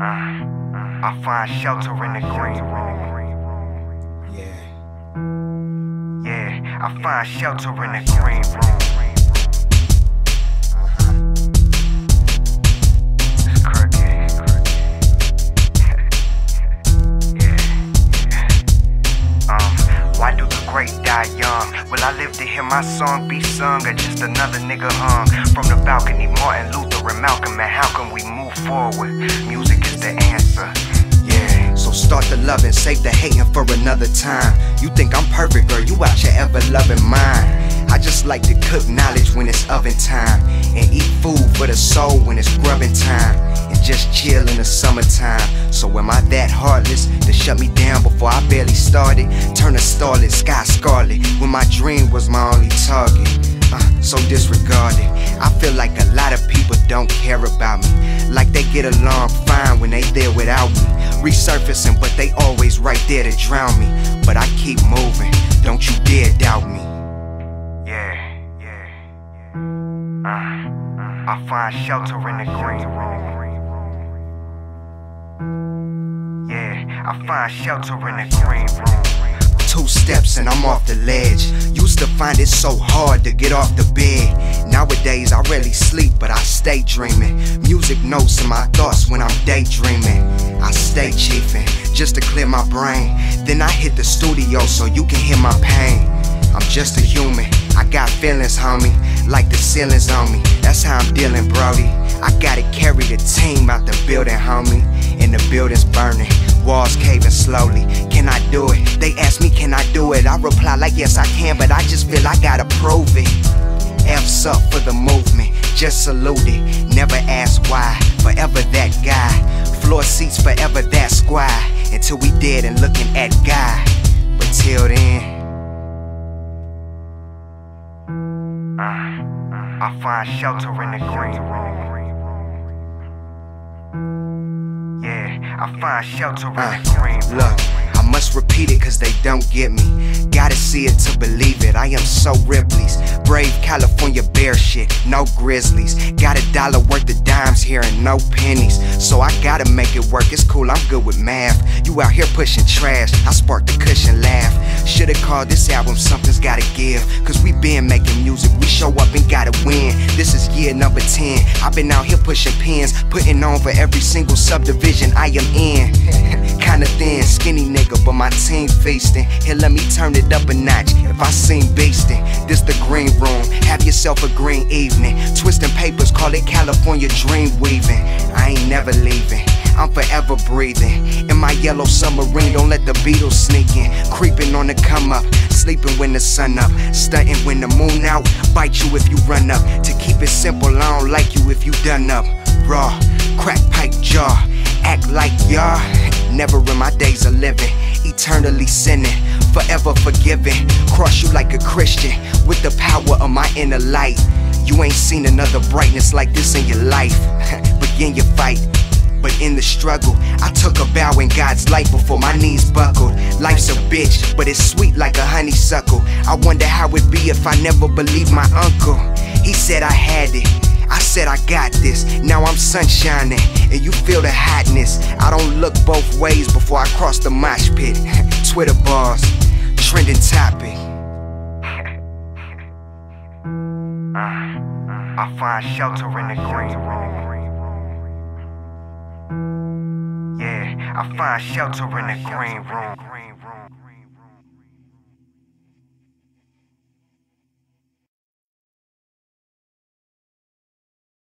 I find shelter in the green room. Yeah. Yeah, I find shelter in the green room. Why do the great die young? Will I live to hear my song be sung or just another nigga hung from the balcony? Martin Luther and Malcolm, and how can we move forward? Music is the answer. Yeah. So start the loving, save the hating for another time. You think I'm perfect, girl, you out your ever loving mind. I just like to cook knowledge when it's oven time. And eat food for the soul when it's grubbing time. And just summertime. So am I that heartless to shut me down before I barely started? Turn a starlit sky scarlet when my dream was my only target. Uh, so disregarded. I feel like a lot of people don't care about me. Like they get along fine when they there without me. Resurfacing, but they always right there to drown me. But I keep moving, don't you dare doubt me. Yeah, yeah. Uh, I find shelter in the green room. I find shelter in the green room. Two steps and I'm off the ledge. Used to find it so hard to get off the bed. Nowadays I rarely sleep, but I stay dreaming. Music notes in my thoughts when I'm daydreaming. I stay chiefing just to clear my brain. Then I hit the studio so you can hear my pain. I'm just a human, I got feelings, homie. Like the ceilings on me, that's how I'm dealing, brody. I gotta carry the team out the building, homie. And the building's burning, walls caving slowly. Can I do it? They ask me, can I do it? I reply like yes I can, but I just feel I gotta prove it. F's up for the movement, just salute it. Never ask why, forever that guy. Floorseatz forever that squad. Until we dead and looking at God. I shelter in the green room. Yeah, I find shelter in the uh, green room. Look, Repeat it cause they don't get me. Gotta see it to believe it. I am so Ripley's. Brave California bear shit, no grizzlies. Got a dollar worth of dimes here and no pennies. So I gotta make it work. It's cool, I'm good with math. You out here pushing trash, I spark the cushion laugh. Should've called this album Something's Gotta Give. Cause we been making music, we show up and gotta win. This is year number 10. I've been out here pushing pins, putting on for every single subdivision I am in. Kinda thin, skinny nigga, but my team feasting. Here, let me turn it up a notch. If I seem beasting, this the green room. Have yourself a green evening. Twisting papers, call it California dream weaving. I ain't never leaving. I'm forever breathing. In my yellow submarine, don't let the Beatles sneak in. Creeping on the come up, sleeping when the sun up, stunting when the moon out. Bite you if you run up. To keep it simple, I don't like you if you done up. Raw, crack pipe jaw, act like y'all. Never in my days of living, eternally sinning, forever forgiven. Cross you like a Christian with the power of my inner light. You ain't seen another brightness like this in your life. Begin your fight. But in the struggle, I took a bow in God's light before my knees buckled. Life's a bitch, but it's sweet like a honeysuckle. I wonder how it'd be if I never believed my uncle. He said I had it. I said I got this. Now I'm sunshining, and you feel the hotness. I don't look both ways before I cross the mosh pit. Twitter bars, trending topic. I find shelter in the green room. Yeah, I find shelter in the green room.